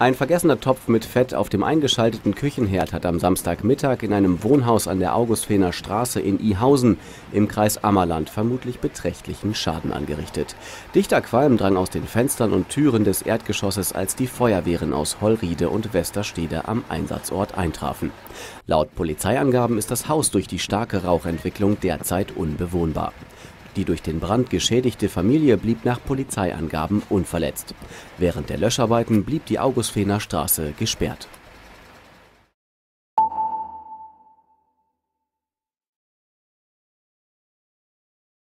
Ein vergessener Topf mit Fett auf dem eingeschalteten Küchenherd hat am Samstagmittag in einem Wohnhaus an der Augustfener Straße in Ihausen im Kreis Ammerland vermutlich beträchtlichen Schaden angerichtet. Dichter Qualm drang aus den Fenstern und Türen des Erdgeschosses, als die Feuerwehren aus Hollriede und Westerstede am Einsatzort eintrafen. Laut Polizeiangaben ist das Haus durch die starke Rauchentwicklung derzeit unbewohnbar. Die durch den Brand geschädigte Familie blieb nach Polizeiangaben unverletzt. Während der Löscharbeiten blieb die Augustfener Straße gesperrt